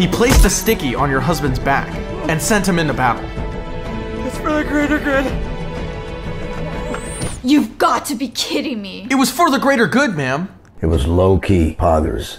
He placed a sticky on your husband's back and sent him into battle. It's for the greater good. You've got to be kidding me. It was for the greater good, ma'am. It was low key, Poggers.